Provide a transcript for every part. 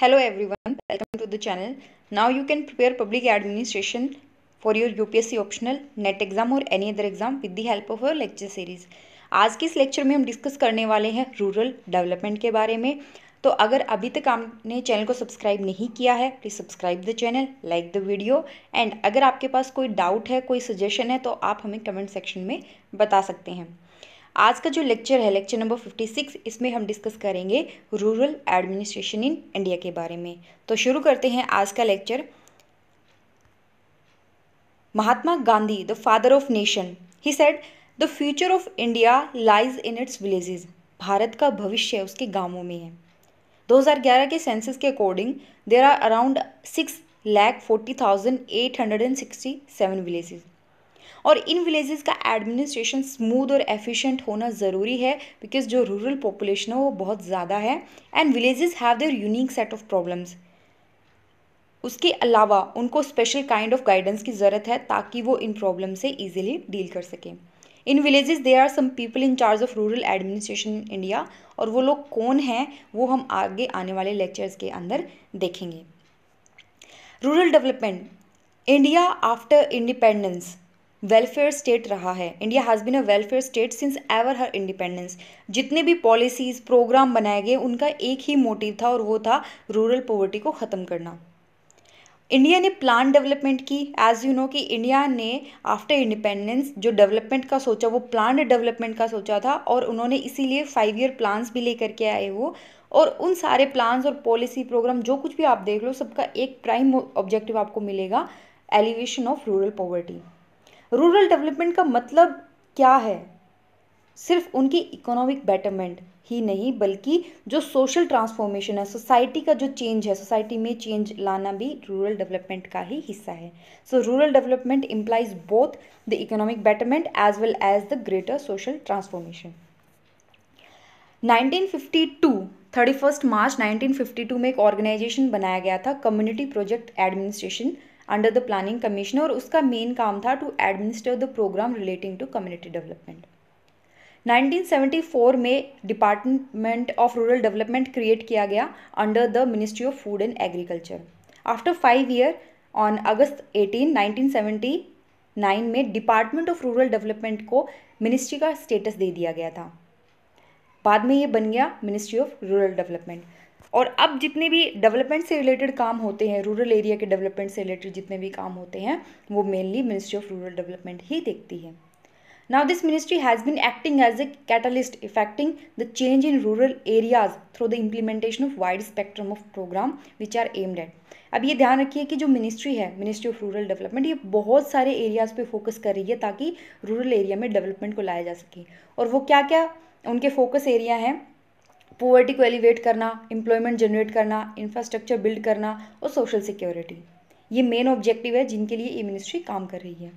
Hello everyone, welcome to the channel. Now you can prepare public administration for your UPSC optional net exam or any other exam with the help of our lecture series. आज के इस lecture में हम discuss करने वाले हैं rural development के बारे में तो अगर अभी तक आपने चैनल को सब्सक्राइब नहीं किया है please subscribe the channel like the video and अगर आपके पास कोई डाउट है कोई सजेशन है तो आप हमें कमेंट सेक्शन में बता सकते हैं आज का जो लेक्चर है लेक्चर नंबर फिफ्टी सिक्स इसमें हम डिस्कस करेंगे रूरल एडमिनिस्ट्रेशन इन इंडिया के बारे में। तो शुरू करते हैं आज का lecture Mahatma Gandhi the father of nation he said the future of India lies in its villages Bharat का भविष्य उसके गाँवों में है। 2011 के सेंसस के according there are around six lakh forty thousand eight hundred and sixty seven villages और इन विलेजेस का एडमिनिस्ट्रेशन स्मूथ और एफिशिएंट होना ज़रूरी है बिकॉज़ जो रूरल पॉपुलेशन है वो बहुत ज़्यादा है and villages have their unique set of problems उसके अलावा उनको स्पेशल काइंड ऑफ़ गाइडेंस की ज़रूरत है, ताकि वो इन प्रॉब्लम से ईजिली डील कर सकें। In villages they are some people in charge of rural administration in India और वो लोग कौन हैं, वो हम आगे आने वाले लेक्चर्स के अंदर देखेंगे। Rural development India after independence welfare state रहा है। India has been a welfare state since ever her independence जितने भी पॉलिसीज़ प्रोग्राम बनाए गए, उनका एक ही मोटिव था और वो था रूरल पॉवर्टी को ख़त्म करना। इंडिया ने प्लान डेवलपमेंट की। एज यू नो कि इंडिया ने आफ्टर इंडिपेंडेंस जो डेवलपमेंट का सोचा, वो प्लान डेवलपमेंट का सोचा था और उन्होंने इसीलिए फाइव ईयर प्लान्स भी लेकर के आए वो। और उन सारे प्लान्स और पॉलिसी प्रोग्राम जो कुछ भी आप देख लो, सबका एक प्राइम ऑब्जेक्टिव आपको मिलेगा alleviation of rural poverty rural development का मतलब क्या है? सिर्फ़ उनकी इकोनॉमिक बेटरमेंट ही नहीं, बल्कि जो सोशल ट्रांसफॉर्मेशन है सोसाइटी का जो चेंज है सोसाइटी में चेंज लाना भी रूरल डेवलपमेंट का ही हिस्सा है। So rural development implies both the economic betterment as well as the greater social transformation 1952 thirty first March 1952 में एक ऑर्गेनाइजेशन बनाया गया था community project administration under the planning commission और उसका मेन काम था to administer the programme relating to community development 1974 में department of rural development create किया गया under the ministry of food and agriculture after five year on अगस्त 18 1979 में department of rural development को ministry का स्टेटस दे दिया गया था। बाद में ये बन गया मिनिस्ट्री ऑफ़ रूरल डेवलपमेंट और अब जितने भी डेवलपमेंट से रिलेटेड काम होते हैं रूरल एरिया के डेवलपमेंट से रिलेटेड जितने भी काम होते हैं वो mainly ministry of rural development ही देखती है। Now, this ministry has been acting as a catalyst affecting the change in rural areas through the implementation of wide spectrum of program which are aimed at. अब ये ध्यान रखिए कि जो ministry है ministry of rural development ये बहुत सारे एरियाज़ पे फोकस कर रही है ताकि रूरल एरिया में डेवलपमेंट को लाया जा सके। और वो क्या क्या उनके फोकस एरिया हैं? पोवर्टी को एलिवेट करना एम्प्लॉयमेंट जनरेट करना इंफ्रास्ट्रक्चर बिल्ड करना और सोशल सिक्योरिटी ये मेन ऑब्जेक्टिव है जिनके लिए ये मिनिस्ट्री काम कर रही है.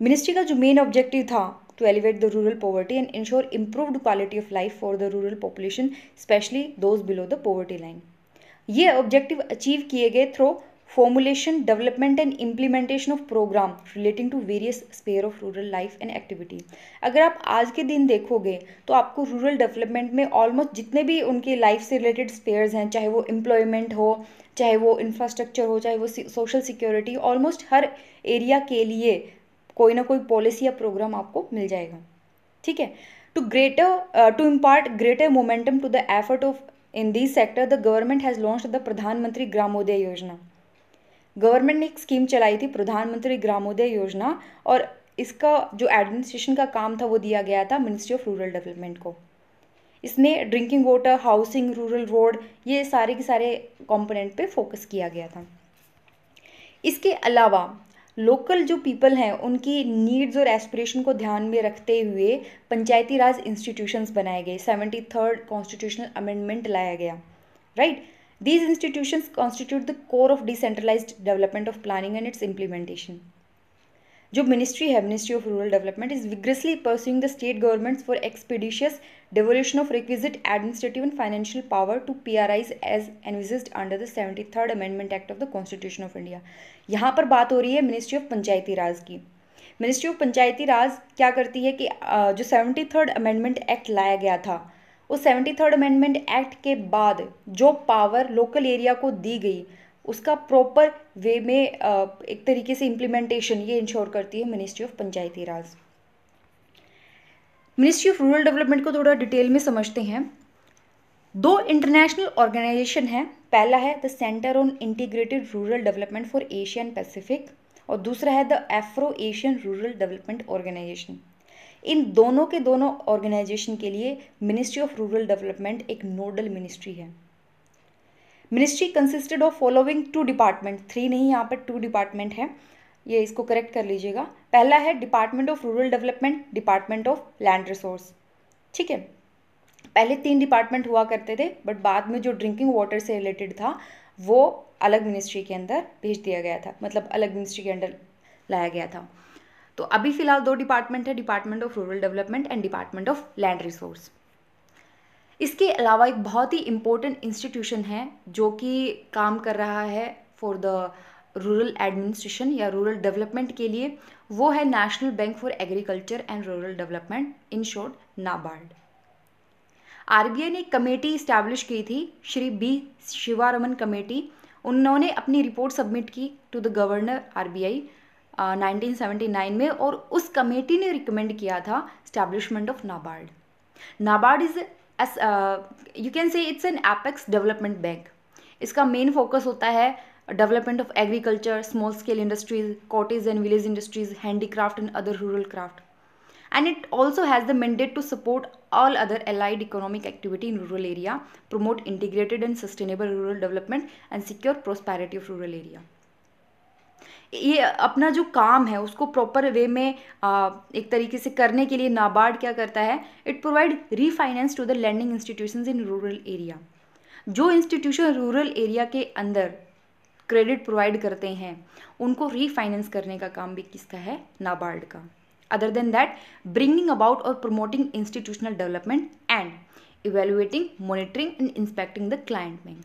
मिनिस्ट्री का जो मेन ऑब्जेक्टिव था to elevate the rural poverty and ensure improved quality of life for the rural population specially those below the poverty line ये ऑब्जेक्टिव अचीव किए गए through formulation, development and implementation of program relating to various sphere of rural life and activity. अगर आप आज के दिन देखोगे तो आपको रूरल डेवलपमेंट में ऑलमोस्ट जितने भी उनके लाइफ से रिलेटेड स्पेयर्स हैं चाहे वो एम्प्लॉयमेंट हो चाहे वो इंफ्रास्ट्रक्चर हो चाहे वो सोशल सिक्योरिटी ऑलमोस्ट हर एरिया के लिए कोई ना कोई पॉलिसी या प्रोग्राम आपको मिल जाएगा। ठीक है? To greater to impart greater momentum to the effort of in this sector the government has launch the Pradhan Mantri Gramodaya Yojana government ने एक स्कीम चलाई थी, प्रधानमंत्री ग्रामोदय योजना, और इसका जो एडमिनिस्ट्रेशन का काम था वो दिया गया था मिनिस्ट्री ऑफ़ रूरल डेवलपमेंट को। इसमें drinking water housing rural road ये सारे के सारे कंपोनेंट पे फोकस किया गया था। इसके अलावा लोकल जो पीपल हैं, उनकी नीड्स और एस्पिरेशन को ध्यान में रखते हुए पंचायती राज इंस्टीट्यूशंस बनाए गए। सेवेंटी थर्ड कॉन्स्टिट्यूशनल अमेंडमेंट लाया गया। Right right? These institutions constitute the core of decentralized development of planning and its implementation. जो मिनिस्ट्री है ministry of rural development is vigorously pursuing the state governments for expeditious devolution of requisite administrative and financial power to PRIs as envisaged under the 73rd Amendment Act of the Constitution of India. यहाँ पर बात हो रही है ministry of Panchayati राज की ministry of Panchayati राज क्या करती है कि जो सेवेंटी थर्ड अमेंडमेंट एक्ट लाया गया था उस सेवेंटी थर्ड अमेंडमेंट एक्ट के बाद जो पावर लोकल एरिया को दी गई, उसका प्रॉपर वे में एक तरीके से इम्प्लीमेंटेशन ये इंश्योर करती है ministry of Panchayati Raj ministry of rural development को थोड़ा डिटेल में समझते हैं। दो इंटरनेशनल ऑर्गेनाइजेशन हैं। पहला है the centre on integrated rural development for Asian Pacific और दूसरा है the Afro Asian rural development organisation इन दोनों के दोनों ऑर्गेनाइजेशन के लिए मिनिस्ट्री ऑफ़ रूरल डेवलपमेंट एक नोडल मिनिस्ट्री है। Ministry consisted of following two department three नहीं, यहाँ पर टू डिपार्टमेंट है। ये इसको करेक्ट कर लीजिएगा। पहला है department of rural development department of land resource ठीक है? पहले तीन डिपार्टमेंट हुआ करते थे बट बाद में जो ड्रिंकिंग वाटर से रिलेटेड था, वो अलग मिनिस्ट्री के अंदर भेज दिया गया था। मतलब अलग मिनिस्ट्री के अंदर लाया गया था। तो अभी फ़िलहाल दो डिपार्टमेंट है department of rural development and department of land resource इसके अलावा एक बहुत ही इम्पोर्टेंट इंस्टीट्यूशन है जो कि काम कर रहा है फॉर द रूरल एडमिनिस्ट्रेशन या रूरल डेवलपमेंट के लिए, वो है national bank for agriculture and rural development in short NABARD RBI ने एक कमेटी इस्टेब्लिश की थी, श्री बी शिवारमन कमेटी उन्होंने अपनी रिपोर्ट सबमिट की टू द गवर्नर आरबीआई 1979 में और उस कमेटी ने रिकमेंड किया था establishment of NABARD NABARD is as you can say it's an apex development bank इसका मेन फोकस होता है development of agriculture small scale industries cottage and village industries handicraft and other rural craft and it also has the mandate to support all other allied economic activity in rural area promote integrated and sustainable rural development and secure prosperity of rural area ये अपना जो काम है उसको proper way में आ, एक तरीके से करने के लिए नाबार्ड क्या करता है? It provide refinance to the lending institutions in rural area जो इंस्टीट्यूशन रूरल एरिया के अंदर क्रेडिट प्रोवाइड करते हैं उनको रीफाइनेंस करने का काम भी किसका है? नाबार्ड का। Other than that bringing about और promoting institutional development and evaluating monitoring and inspecting the client में।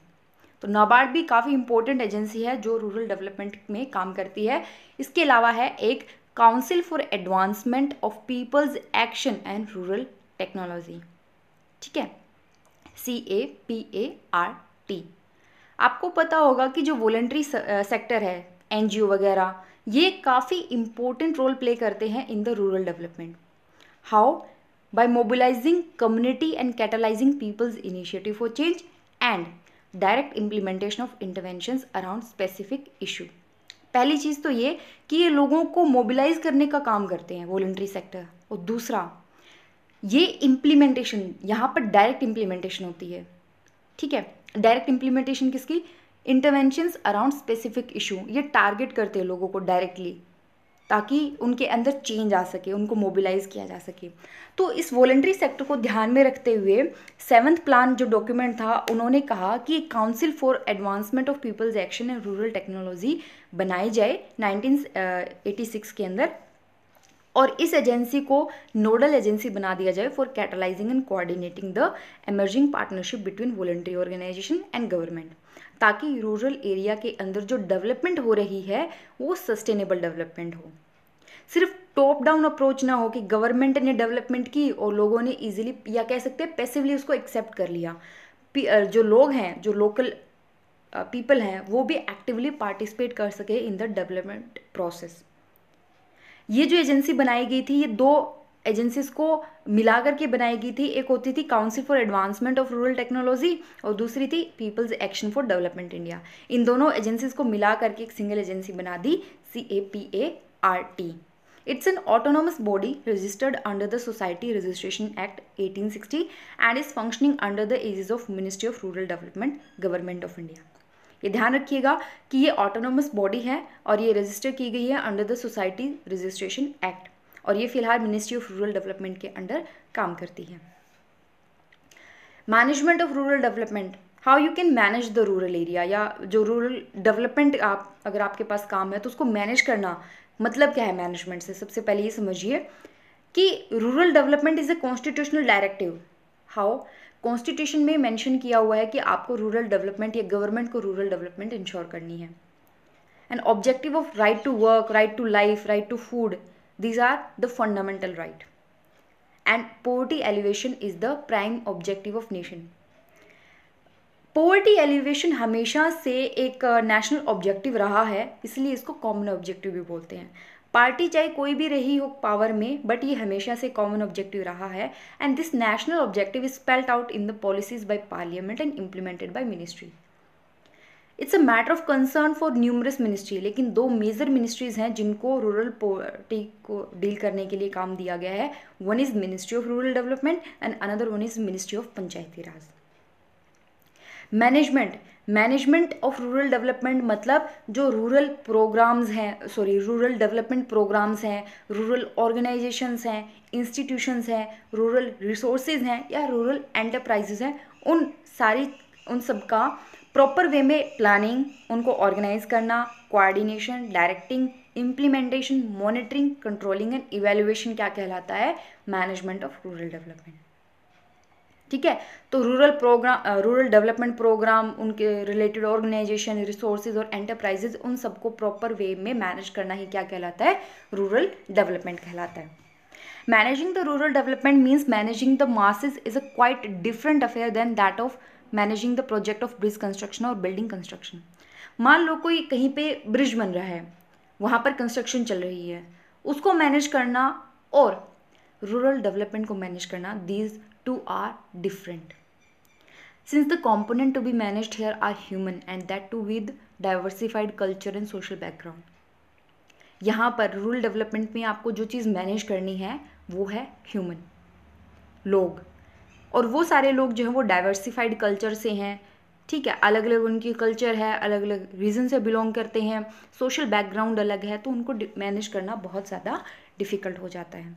तो नाबार्ड भी काफ़ी इंपॉर्टेंट एजेंसी है, जो रूरल डेवलपमेंट में काम करती है। इसके अलावा है एक council for advancement of people's action and rural technology ठीक है? C A P A R T आपको पता होगा कि जो वॉलेंट्री सेक्टर है एनजीओ वगैरह, ये काफ़ी इंपॉर्टेंट रोल प्ले करते हैं in the rural development how by mobilising community and catalysing people's initiative for change and direct implementation of interventions around specific issue पहली चीज़ तो ये कि ये लोगों को मोबिलाइज करने का काम करते हैं वॉल्ट्री सेक्टर और दूसरा, ये इम्प्लीमेंटेशन यहाँ पर डायरेक्ट इम्प्लीमेंटेशन होती है। ठीक है? डायरेक्ट इम्प्लीमेंटेशन किसकी? इंटरवेंशंस अराउंड स्पेसिफिक इशू ये टारगेट करते हैं लोगों को डायरेक्टली ताकि उनके अंदर चेंज आ सके, उनको मोबिलाइज किया जा सके। तो इस वॉलेंट्री सेक्टर को ध्यान में रखते हुए सेवन्थ प्लान जो डॉक्यूमेंट था, उन्होंने कहा कि council for advancement of people's action and rural technology बनाई जाए 1986 के अंदर। और इस एजेंसी को नोडल एजेंसी बना दिया जाए for catalysing and coordinating the emerging partnership between voluntary organisation and government ताकि रूरल एरिया के अंदर जो डेवलपमेंट हो रही है, वो सस्टेनेबल डेवलपमेंट हो। सिर्फ़ टॉप डाउन अप्रोच ना हो कि गवर्नमेंट ने डेवलपमेंट की और लोगों ने इजीली या कह सकते हैं पैसिवली उसको एक्सेप्ट कर लिया। जो लोग हैं, जो लोकल पीपल हैं, वो भी एक्टिवली पार्टिसिपेट कर सके इन द डेवलपमेंट प्रोसेस ये जो एजेंसी बनाई गई थी, ये दो एजेंसीज को मिला करके बनाई गई थी। एक होती थी council for advancement of rural technology और दूसरी थी people's action for development India इन दोनों एजेंसीज को मिला करके एक सिंगल एजेंसी बना दी C A P A R T it's an autonomous body registered under the society registration act 1860 and is functioning under the aegis of ministry of rural development government of India ये ध्यान रखिएगा कि ये autonomous body है और ये register की गई है under the society registration act और ये फ़िलहाल मिनिस्ट्री ऑफ़ रूरल डेवलपमेंट के अंडर काम करती है। Management of rural development how you can manage the rural area या जो रूरल डेवलपमेंट आप, अगर आपके पास काम है तो उसको मैनेज करना मतलब क्या है मैनेजमेंट से? सबसे पहले ये समझिए कि rural development is a constitutional directive how constitution में मेंशन किया हुआ है कि आपको रूरल डेवलपमेंट या गवर्नमेंट को रूरल डेवलपमेंट इंश्योर करनी है। And objective of right to work right to life right to food these are the fundamental right. And poverty alleviation is the prime objective of nation poverty alleviation हमेशा से एक national uh, objective रहा है इसलिए इसको common objective भी बोलते हैं। पार्टी चाहे कोई भी रही हो पावर में बट ये हमेशा से कॉमन ऑब्जेक्टिव रहा है and this national objective is spelt out in the policies by parliament and implemented by ministry it's a matter of concern for numerous ministry लेकिन दो मेजर मिनिस्ट्रीज हैं जिनको रूरल पोवर्टी को डील करने के लिए काम दिया गया है। One is ministry of rural development and another one is ministry of Panchayati Raj management management of rural development मतलब जो रूरल प्रोग्राम्स हैं सॉरी रूरल डेवलपमेंट प्रोग्राम्स हैं रूरल ऑर्गेनाइजेशंस हैं इंस्टीट्यूशंस हैं रूरल रिसोर्सेज हैं या रूरल एंटरप्राइजेज हैं, उन सारी, उन सब का प्रॉपर वे में प्लानिंग उनको ऑर्गेनाइज करना coordination directing implementation monitoring controlling and evaluation क्या कहलाता है? मैनेजमेंट ऑफ़ रूरल डेवलपमेंट ठीक है? तो rural programme rural development programme उनके रिलेटेड ऑर्गेनाइजेशन रिसोर्सेज और एंटरप्राइजेज उन सबको प्रॉपर वे में मैनेज करना ही क्या कहलाता है? रूरल डेवलपमेंट कहलाता है। Managing the rural development means managing the masses is a quite different affair than that of managing the project of bridge construction और बिल्डिंग कंस्ट्रक्शन मान लो कोई कहीं पे ब्रिज बन रहा है, वहाँ पर कंस्ट्रक्शन चल रही है, उसको मैनेज करना और रूरल डेवलपमेंट को मैनेज करना these two are different. Since the component to be managed here are human and that too with diversified culture and social background. यहाँ पर रूरल डेवलपमेंट में आपको जो चीज़ मैनेज करनी है, वो है ह्यूमन लोग. और वो सारे लोग जो हैं, वो डाइवर्सिफाइड कल्चर से हैं. ठीक है अलग अलग उनकी कल्चर है अलग अलग रीजन से बिलोंग करते हैं. सोशल बैकग्राउंड अलग है तो उनको मैनेज करना बहुत ज़्यादा डिफ़िकल्ट हो जाता है.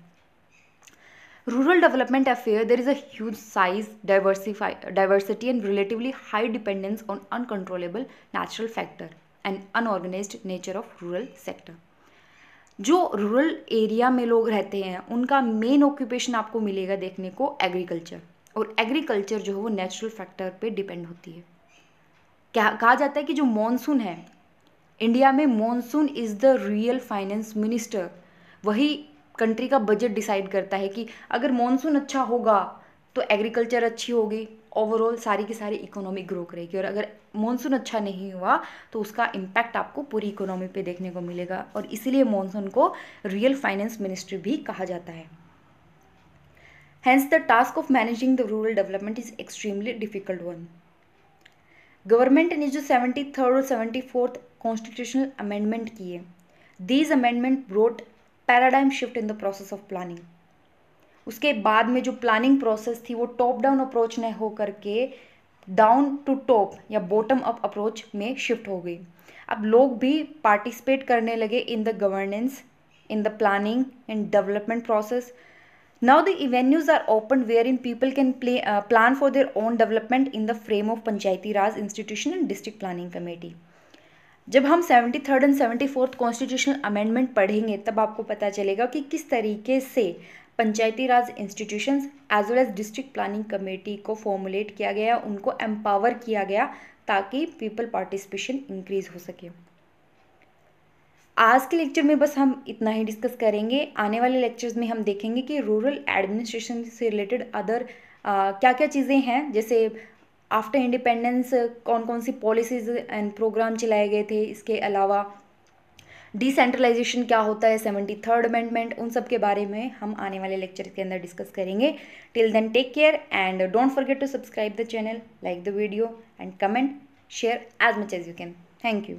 Rural development affair there is a huge size diversify, diversity and relatively high dependence on uncontrollable natural factor and unorganized nature of rural sector जो रूरल एरिया में लोग रहते हैं उनका मेन ऑक्यूपेशन आपको मिलेगा देखने को एग्रीकल्चर और एग्रीकल्चर जो है वो नेचुरल फैक्टर पे डिपेंड होती है क्या कहा जाता है कि जो मॉनसून है इंडिया में monsoon is the real finance minister वही कंट्री का बजट डिसाइड करता है कि अगर मानसून अच्छा होगा तो एग्रीकल्चर अच्छी होगी ओवरऑल सारी की सारी इकोनॉमी ग्रो करेगी और अगर मानसून अच्छा नहीं हुआ तो उसका इम्पैक्ट आपको पूरी इकोनॉमी पे देखने को मिलेगा। और इसीलिए मानसून को रियल फाइनेंस मिनिस्ट्री भी कहा जाता है। Hence the task of managing the rural development is extremely difficult one government ने जो सेवेंटी थर्ड और सेवेंटी फोर्थ कॉन्स्टिट्यूशनल अमेंडमेंट किए these amendment brought paradigm shift in the process of planning उसके बाद में जो प्लानिंग प्रोसेस थी, वो टॉप डाउन अप्रोच ने हो करके डाउन टू टॉप या बॉटम अप अप्रोच में शिफ्ट हो गई। अब लोग भी पार्टिसिपेट करने लगे in the governance in the planning and development process now the avenues are open wherein people can play plan for their own development in the frame of Panchayati Raj institution and district planning committee जब हम seventy third and seventy fourth constitutional amendment पढ़ेंगे, तब आपको पता चलेगा कि किस तरीके से Panchayati Raj institutions as well as district planning committee को फॉर्मुलेट किया गया, उनको एम्पावर किया गया ताकि पीपल पार्टिसिपेशन इंक्रीज हो सके। आज के लेक्चर में बस हम इतना ही डिस्कस करेंगे। आने वाले लेक्चर्स में हम देखेंगे कि रूरल एडमिनिस्ट्रेशन से रिलेटेड अदर क्या क्या चीज़ें हैं, जैसे आफ्टर इंडिपेंडेंस कौन कौन सी पॉलिसीज़ एंड प्रोग्राम चलाए गए थे? इसके अलावा डिसेंट्रलाइजेशन क्या होता है? सेवेंटी थर्ड अमेंडमेंट उन सब के बारे में हम आने वाले लेक्चर के अंदर डिस्कस करेंगे। Till then take care and don't forget to subscribe the channel like the video and comment share as much as you can thank you